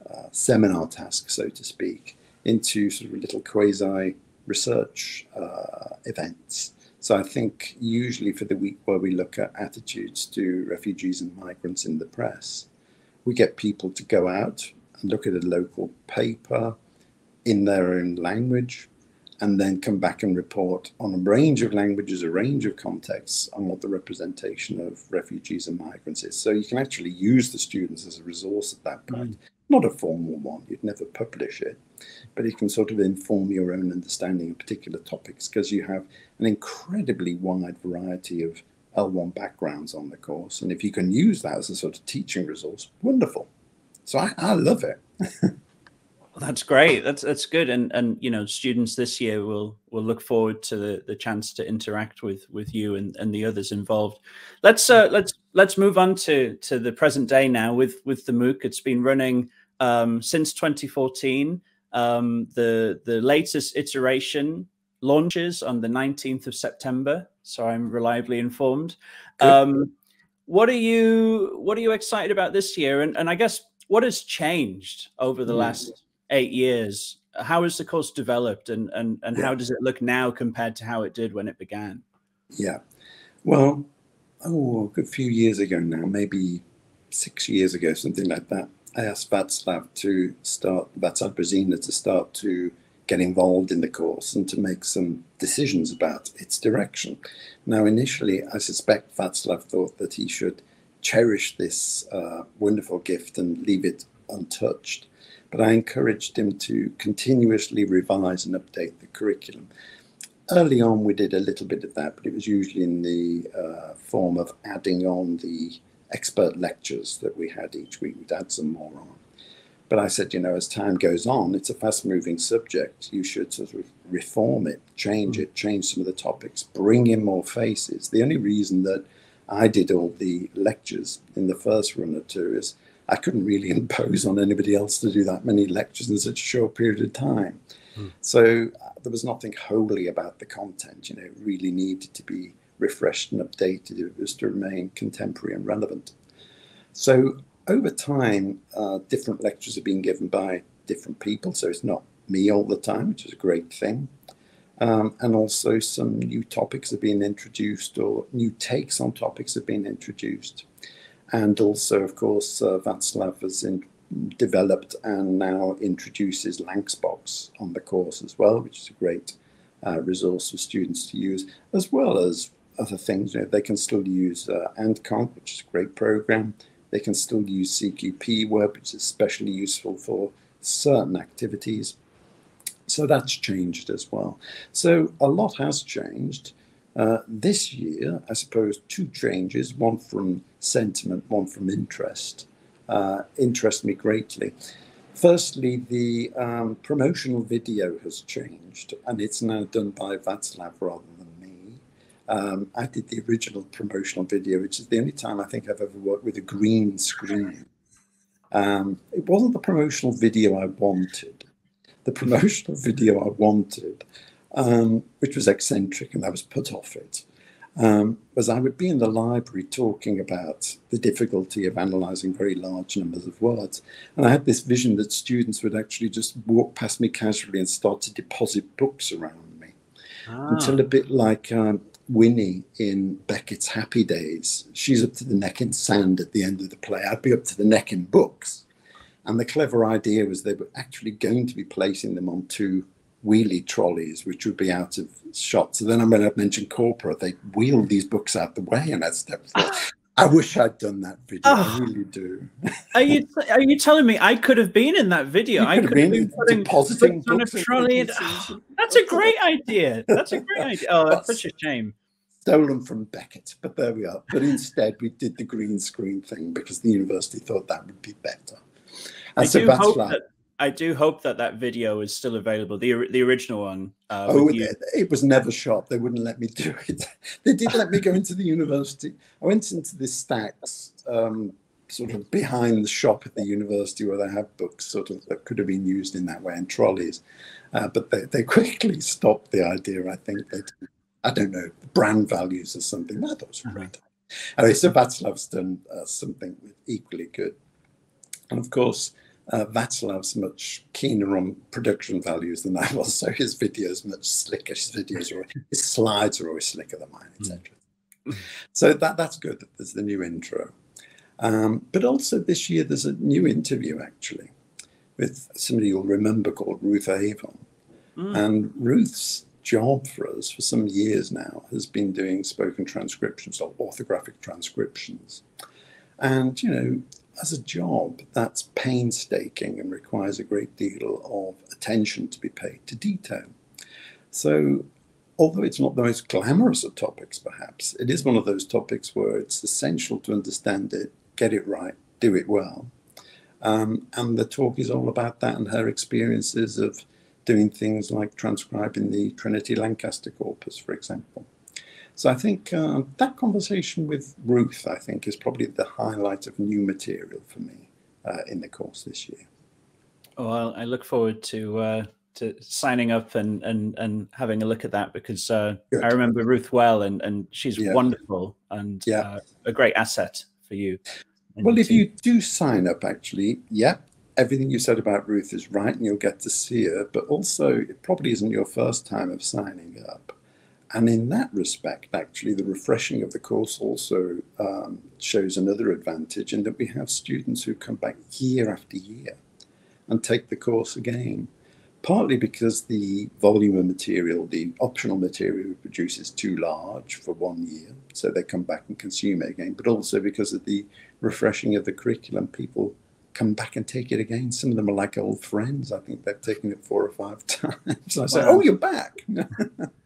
uh, seminar task, so to speak, into sort of little quasi research uh, events so I think usually for the week where we look at attitudes to refugees and migrants in the press, we get people to go out and look at a local paper in their own language and then come back and report on a range of languages, a range of contexts on what the representation of refugees and migrants is. So you can actually use the students as a resource at that point. Mm. Not a formal one, you'd never publish it, but it can sort of inform your own understanding of particular topics because you have an incredibly wide variety of L1 backgrounds on the course. And if you can use that as a sort of teaching resource, wonderful. So I, I love it. well, that's great. That's that's good. And and you know, students this year will will look forward to the the chance to interact with with you and, and the others involved. Let's uh let's let's move on to to the present day now with with the MOOC. It's been running um, since 2014. Um, the the latest iteration launches on the 19th of September, so I'm reliably informed. Um, what are you What are you excited about this year? And and I guess what has changed over the mm. last eight years? How has the course developed, and and and yeah. how does it look now compared to how it did when it began? Yeah, well, oh, a good few years ago now, maybe six years ago, something like that. I asked Václav to start, Václav Brezina to start to get involved in the course and to make some decisions about its direction. Now, initially, I suspect Václav thought that he should cherish this uh, wonderful gift and leave it untouched. But I encouraged him to continuously revise and update the curriculum. Early on, we did a little bit of that, but it was usually in the uh, form of adding on the expert lectures that we had each week. We'd add some more on. But I said, you know, as time goes on, it's a fast moving subject. You should sort of reform it, change it, change some of the topics, bring in more faces. The only reason that I did all the lectures in the first run or two is I couldn't really impose on anybody else to do that many lectures in such a short period of time. Mm. So uh, there was nothing holy about the content. You know, it really needed to be refreshed and updated if it was to remain contemporary and relevant. So over time, uh, different lectures have been given by different people, so it's not me all the time, which is a great thing. Um, and also, some new topics have been introduced, or new takes on topics have been introduced. And also, of course, uh, Václav has in, developed and now introduces Lancsbox on the course as well, which is a great uh, resource for students to use, as well as other things. You know, they can still use uh, which is a great program. They can still use CQPweb, which is especially useful for certain activities. So that's changed as well. So a lot has changed. Uh, this year, I suppose, two changes, one from sentiment, one from interest, uh, interest me greatly. Firstly, the um, promotional video has changed, and it's now done by Václav rather than Um, I did the original promotional video, which is the only time I think I've ever worked with a green screen. Um, it wasn't the promotional video I wanted. The promotional video I wanted, um, which was eccentric and I was put off it, um, was I would be in the library talking about the difficulty of analysing very large numbers of words. And I had this vision that students would actually just walk past me casually and start to deposit books around me. Ah. Until a bit like um, Winnie in Beckett's Happy Days. She's up to the neck in sand at the end of the play. I'd be up to the neck in books. And the clever idea was they were actually going to be placing them on two wheelie trolleys, which would be out of shot. So then I'm going to mention corpora. They wheeled these books out the way, and I stepped forward. Ah. I wish I'd done that video. Oh, I ah. really do. are you are you telling me I could have been in that video? I could have been, been putting depositing on a trolley. And, oh, that's a great idea. That's a great idea. Oh, that's such a shame. Stolen from Beckett, but there we are. But instead, we did the green screen thing because the university thought that would be better. And I so that's hope that, I do hope that that video is still available. The the original one. Uh, oh, it, it, was never shot. They wouldn't let me do it. they did let me go into the university. I went into the stacks, um, sort of behind the shop at the university where they have books, sort of that could have been used in that way and trolleys. Uh, but they, they quickly stopped the idea. I think that I don't know brand values or something. It was great. Anyway, so Václav's done uh, something equally good, and of course uh, Václav's much keener on production values than I was, so his videos much slicker. His videos are his slides are always slicker than mine, etc. Mm. So that that's good. That there's the new intro, um, but also this year there's a new interview actually with somebody you'll remember called Ruth Avon, mm. and Ruth's job for us for some years now has been doing spoken transcriptions or orthographic transcriptions, and you know as a job, that's painstaking and requires a great deal of attention to be paid to detail. So, although it's not the most glamorous of topics, perhaps, it is one of those topics where it's essential to understand it, get it right, do it well. Um, and the talk is all about that and her experiences of doing things like transcribing the Trinity Lancaster corpus, for example. So I think uh, that conversation with Ruth, I think, is probably the highlight of new material for me uh, in the course this year. Well, I look forward to uh, to signing up and and and having a look at that because uh, I remember Ruth well, and and she's yeah. wonderful and yeah. Uh, a great asset for you. Well, if team. you do sign up, actually, yeah, everything you said about Ruth is right, and you'll get to see her. But also, it probably isn't your first time of signing up. And in that respect, actually, the refreshing of the course also um, shows another advantage in that we have students who come back year after year and take the course again, partly because the volume of material, the optional material we produce is too large for one year, so they come back and consume it again, but also because of the refreshing of the curriculum, people come back and take it again. Some of them are like old friends. I think they've taken it four or five times. I wow. say, "Oh, you're back."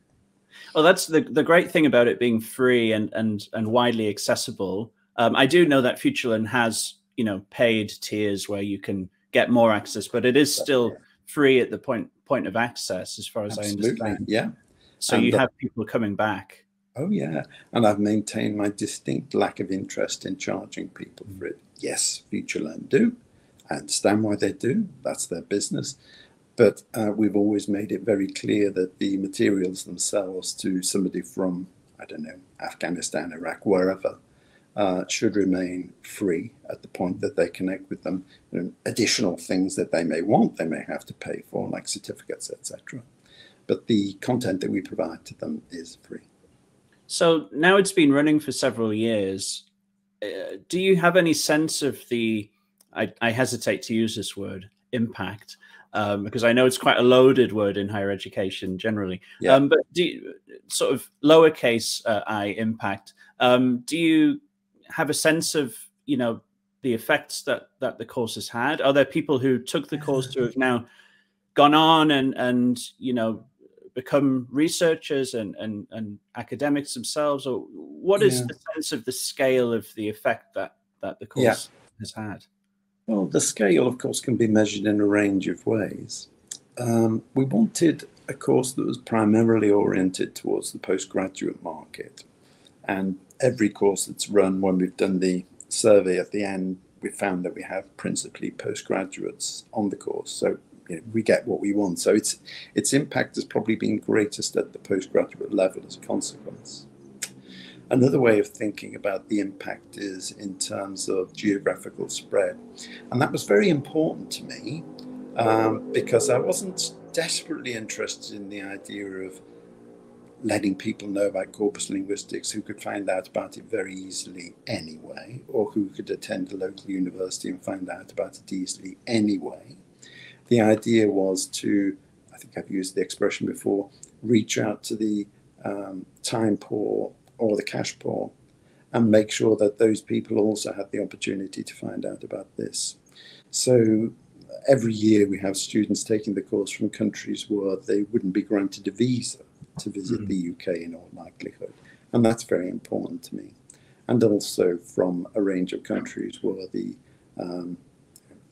Well, that's the the great thing about it being free and and and widely accessible. Um, I do know that FutureLearn has you know paid tiers where you can get more access, but it is still free at the point point of access, as far as Absolutely. I understand. Yeah. So and you the, have people coming back. Oh yeah, and I've maintained my distinct lack of interest in charging people for it. Yes, FutureLearn do. I understand why they do. That's their business. But uh, we've always made it very clear that the materials themselves to somebody from, I don't know, Afghanistan, Iraq, wherever, uh, should remain free at the point that they connect with them. You know, additional things that they may want, they may have to pay for, like certificates, etc. But the content that we provide to them is free. So now it's been running for several years. Uh, do you have any sense of the, I, I hesitate to use this word, impact um, because I know it's quite a loaded word in higher education generally. Yeah. Um, but do you, sort of lowercase uh, i impact? Um, do you have a sense of you know the effects that that the course has had? Are there people who took the course to have now gone on and and you know become researchers and and, and academics themselves, or what is yeah. the sense of the scale of the effect that that the course yeah. has had? Well, the scale, of course, can be measured in a range of ways. Um, we wanted a course that was primarily oriented towards the postgraduate market. And every course that's run, when we've done the survey at the end, we found that we have principally postgraduates on the course. So you know, we get what we want. So its its impact has probably been greatest at the postgraduate level as a consequence. Another way of thinking about the impact is in terms of geographical spread, and that was very important to me um, because I wasn't desperately interested in the idea of letting people know about corpus linguistics who could find out about it very easily anyway, or who could attend a local university and find out about it easily anyway. The idea was to, I think I've used the expression before, reach out to the um, time poor or the cash poor and make sure that those people also had the opportunity to find out about this. So every year we have students taking the course from countries where they wouldn't be granted a visa to visit mm. the UK in all likelihood. And that's very important to me. And also from a range of countries where the um,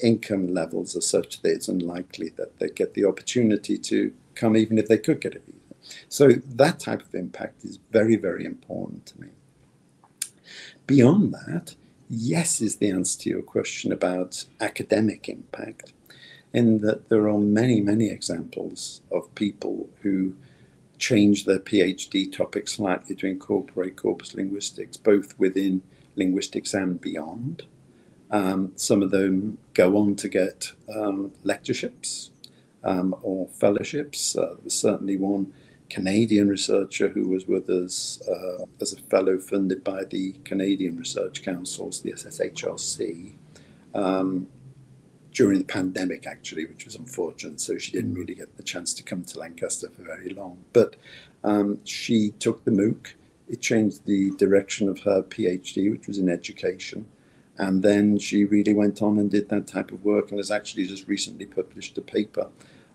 income levels are such that it's unlikely that they get the opportunity to come, even if they could get a visa. So that type of impact is very, very important to me. Beyond that, yes is the answer to your question about academic impact, in that there are many, many examples of people who change their PhD topic slightly to incorporate corpus linguistics, both within linguistics and beyond. Um, some of them go on to get um, lectureships um, or fellowships. Uh, there's certainly one Canadian researcher who was with us uh, as a fellow funded by the Canadian Research Councils, the SSHRC, um, during the pandemic, actually, which was unfortunate. So she didn't mm. really get the chance to come to Lancaster for very long. But um, she took the MOOC. It changed the direction of her PhD, which was in education. And then she really went on and did that type of work and has actually just recently published a paper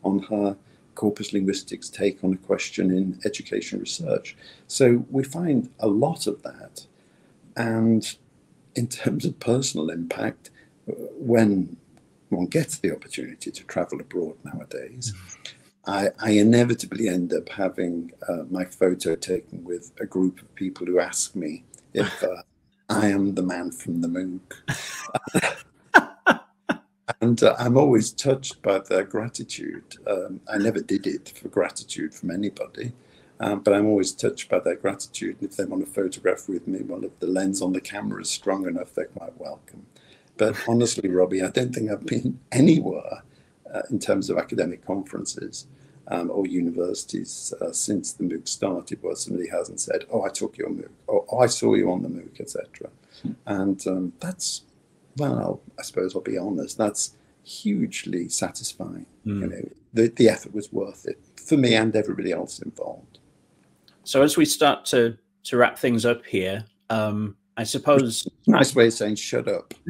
on her corpus linguistics take on a question in education research. So we find a lot of that. And in terms of personal impact, when one gets the opportunity to travel abroad nowadays, I, I, inevitably end up having uh, my photo taken with a group of people who ask me if uh, I am the man from the MOOC. and uh, I'm always touched by their gratitude. Um, I never did it for gratitude from anybody, um, but I'm always touched by their gratitude. And if they want to photograph with me, well, if the lens on the camera is strong enough, they're quite welcome. But honestly, Robbie, I don't think I've been anywhere uh, in terms of academic conferences um, or universities uh, since the MOOC started where somebody hasn't said, oh, I took your MOOC, or oh, I saw you on the MOOC, etc. And um, that's, well, I suppose I'll be honest, that's hugely satisfying. Mm. You know, the, the effort was worth it for me and everybody else involved. So as we start to, to wrap things up here, um, I suppose. Nice way of saying shut up.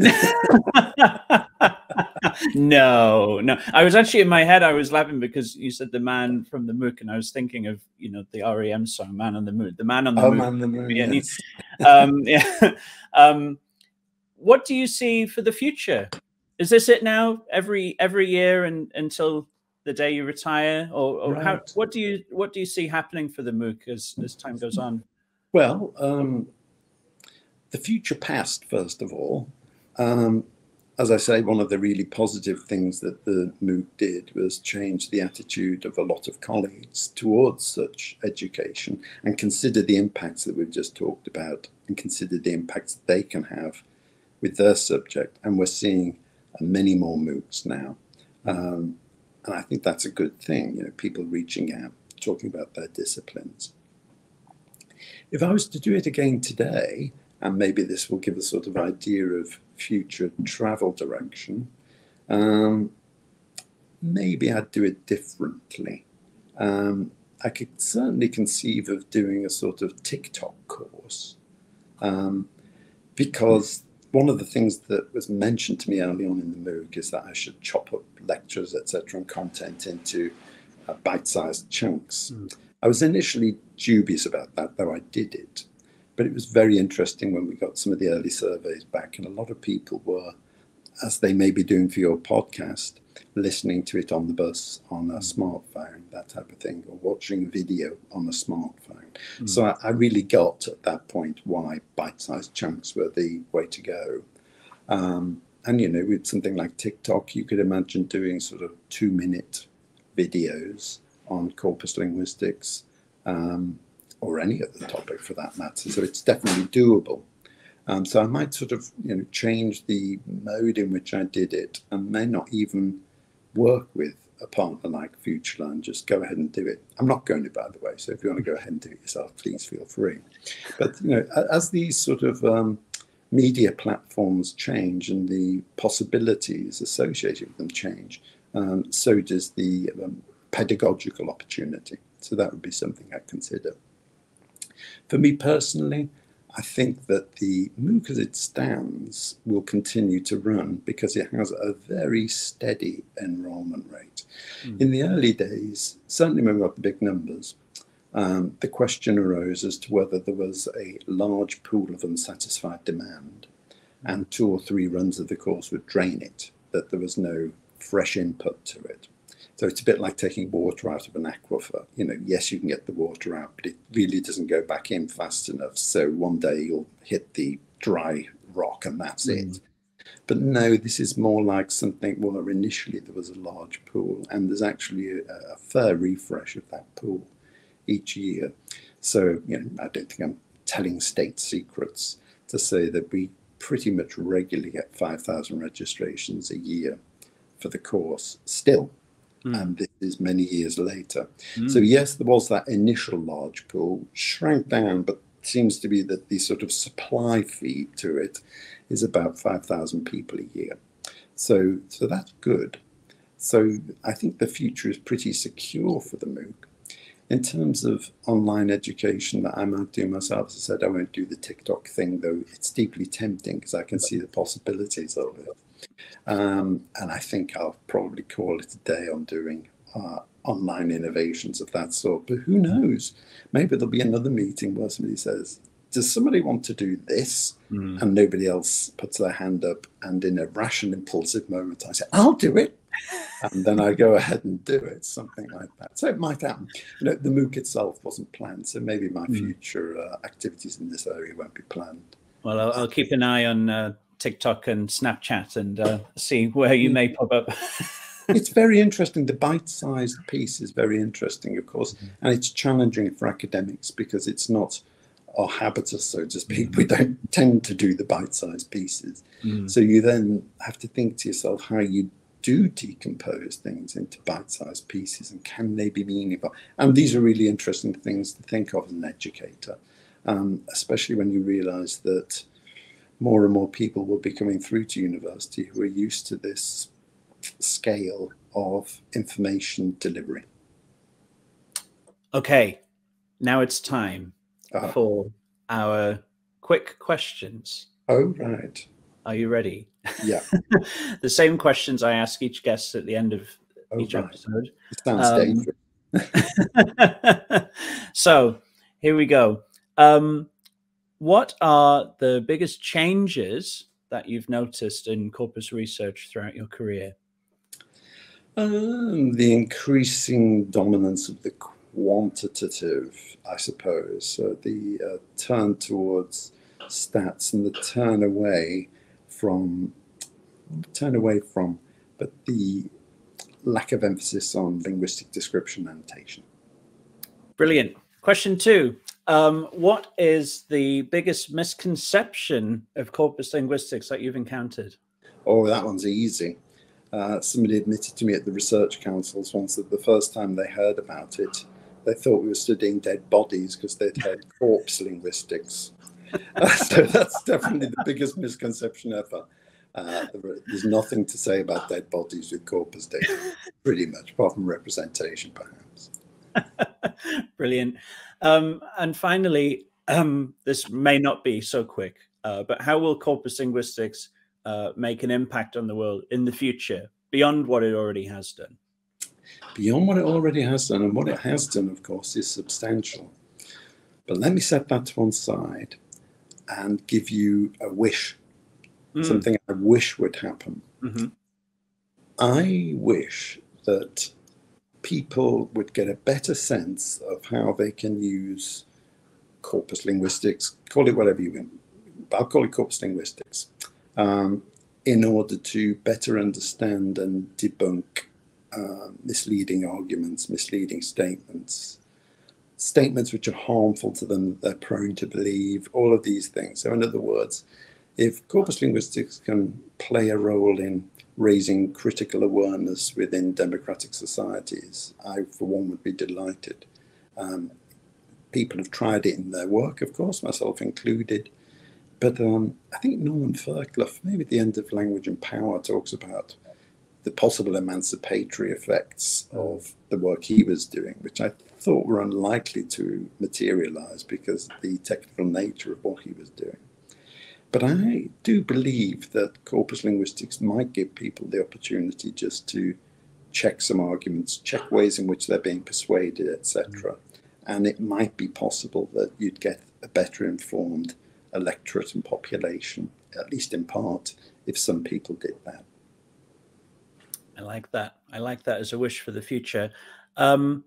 no, no. I was actually in my head. I was laughing because you said the man from the MOOC, and I was thinking of you know the REM song "Man on the Moon." The man on the oh, moon. Man the moon. Yeah. Yes. um, yeah. Um, what do you see for the future? Is this it now? Every every year and until the day you retire, or, or right. how? What do you what do you see happening for the MOOC as as time goes on? Well. Um, the future past, first of all. Um, as I say, one of the really positive things that the MOOC did was change the attitude of a lot of colleagues towards such education and consider the impacts that we've just talked about and consider the impacts they can have with their subject. And we're seeing many more MOOCs now. Um, and I think that's a good thing, you know, people reaching out, talking about their disciplines. If I was to do it again today, and maybe this will give a sort of idea of future travel direction. Um, maybe I'd do it differently. Um, I could certainly conceive of doing a sort of TikTok course um, because one of the things that was mentioned to me early on in the MOOC is that I should chop up lectures, etc., and content into uh, bite-sized chunks. Mm. I was initially dubious about that, though I did it. But it was very interesting when we got some of the early surveys back, and a lot of people were as they may be doing for your podcast, listening to it on the bus on a smartphone, that type of thing, or watching video on a smartphone. Mm. So I, I, really got at that point why bite-sized chunks were the way to go. Um, and you know, with something like TikTok, you could imagine doing sort of two-minute videos on corpus linguistics um, or any other topic for that matter. So it's definitely doable. Um, so I might sort of you know change the mode in which I did it, and may not even work with a partner like FutureLearn. Just go ahead and do it. I'm not going to, by the way. So if you want to go ahead and do it yourself, please feel free. But you know, as these sort of um, media platforms change and the possibilities associated with them change, um, so does the um, pedagogical opportunity. So that would be something I'd consider. For me personally, I think that the MOOC as it stands will continue to run because it has a very steady enrollment rate. Mm. In the early days, certainly when we got the big numbers, um, the question arose as to whether there was a large pool of unsatisfied demand and two or three runs of the course would drain it, that there was no fresh input to it. So it's a bit like taking water out of an aquifer. You know, yes, you can get the water out, but it really doesn't go back in fast enough. So one day you'll hit the dry rock and that's mm. it. But no, this is more like something where initially there was a large pool and there's actually a, a fair refresh of that pool each year. So, you know, I don't think I'm telling state secrets to say that we pretty much regularly get 5,000 registrations a year for the course still Mm. And this is many years later. Mm. So, yes, there was that initial large pool, shrank down, but seems to be that the sort of supply feed to it is about 5,000 people a year. So, so that's good. So I think the future is pretty secure for the MOOC. In terms of online education that I might do myself, as I said, I won't do the TikTok thing, though it's deeply tempting because I can see the possibilities of it. Um, and I think I'll probably call it a day on doing uh, online innovations of that sort. But who knows? Maybe there'll be another meeting where somebody says, Does somebody want to do this? Mm. And nobody else puts their hand up. And in a rash and impulsive moment, I say, I'll do it. and then I go ahead and do it, something like that. So it might happen. You know, the MOOC itself wasn't planned, so maybe my mm. future uh, activities in this area won't be planned. Well, I'll, I'll keep an eye on uh, TikTok and Snapchat and uh, see where you may pop up. it's very interesting. The bite-sized piece is very interesting, of course, mm-hmm. and it's challenging for academics because it's not our habitus, so to speak. Mm-hmm. We don't tend to do the bite-sized pieces. Mm-hmm. So you then have to think to yourself how you do decompose things into bite-sized pieces and can they be meaningful? And these are really interesting things to think of as an educator, um, especially when you realize that more and more people will be coming through to university who are used to this scale of information delivery. Okay, now it's time uh-huh. for our quick questions. Oh, right. Are you ready? Yeah. the same questions I ask each guest at the end of oh, each right. episode. It sounds um, dangerous. so here we go. Um, what are the biggest changes that you've noticed in corpus research throughout your career? Um, the increasing dominance of the quantitative, I suppose. So the uh, turn towards stats and the turn away from, turn away from, but the lack of emphasis on linguistic description and annotation. Brilliant. Question two um, what is the biggest misconception of corpus linguistics that you've encountered? Oh, that one's easy. Uh, somebody admitted to me at the research councils once that the first time they heard about it, they thought we were studying dead bodies because they'd heard corpse linguistics. Uh, so that's definitely the biggest misconception ever. Uh, there's nothing to say about dead bodies with corpus data, pretty much, apart from representation, perhaps. Brilliant. Um, and finally, um, this may not be so quick, uh, but how will corpus linguistics uh, make an impact on the world in the future beyond what it already has done? Beyond what it already has done, and what it has done, of course, is substantial. But let me set that to one side and give you a wish, mm. something I wish would happen. Mm-hmm. I wish that people would get a better sense of how they can use corpus linguistics, call it whatever you want. I'll call it corpus linguistics, um, in order to better understand and debunk uh, misleading arguments, misleading statements, statements which are harmful to them, they're prone to believe, all of these things. So, in other words, if corpus linguistics can play a role in raising critical awareness within democratic societies, I, for one, would be delighted. Um, people have tried it in their work, of course, myself included. But um, I think Norman Fairclough, maybe at the end of Language and Power, talks about the possible emancipatory effects of the work he was doing, which I thought were unlikely to materialize because of the technical nature of what he was doing. But I do believe that corpus linguistics might give people the opportunity just to check some arguments, check ways in which they're being persuaded, etc. And it might be possible that you'd get a better informed electorate and population, at least in part, if some people did that. I like that. I like that as a wish for the future. Um,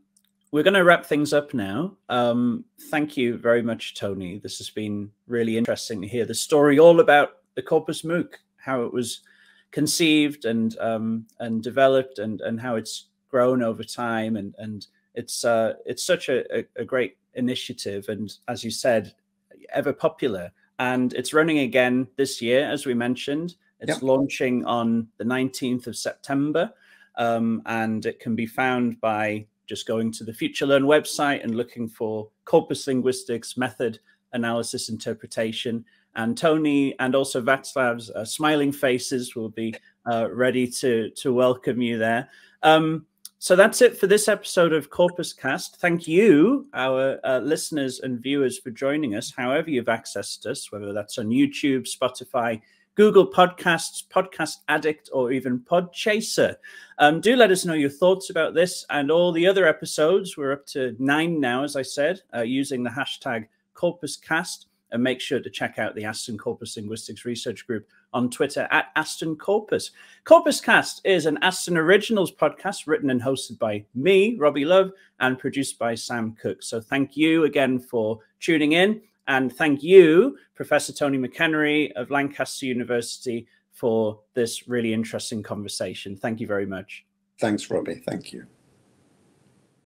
we're going to wrap things up now. Um, thank you very much, Tony. This has been really interesting to hear the story all about the Corpus MOOC, how it was conceived and um, and developed, and and how it's grown over time, and and it's uh, it's such a, a, a great initiative, and as you said, ever popular. And it's running again this year, as we mentioned. It's launching on the 19th of September, um, and it can be found by just going to the FutureLearn website and looking for corpus linguistics method analysis interpretation. And Tony and also Václav's uh, smiling faces will be uh, ready to to welcome you there. Um, so that's it for this episode of Corpus Cast. Thank you, our uh, listeners and viewers, for joining us. However, you've accessed us, whether that's on YouTube, Spotify, Google Podcasts, Podcast Addict, or even Podchaser. Um, do let us know your thoughts about this and all the other episodes. We're up to nine now, as I said, uh, using the hashtag CorpusCast. And make sure to check out the Aston Corpus Linguistics Research Group on Twitter at Aston Corpus. Corpus Cast is an Aston Originals podcast written and hosted by me, Robbie Love, and produced by Sam Cook. So thank you again for tuning in. And thank you, Professor Tony McEnery of Lancaster University, for this really interesting conversation. Thank you very much. Thanks, Robbie. Thank you.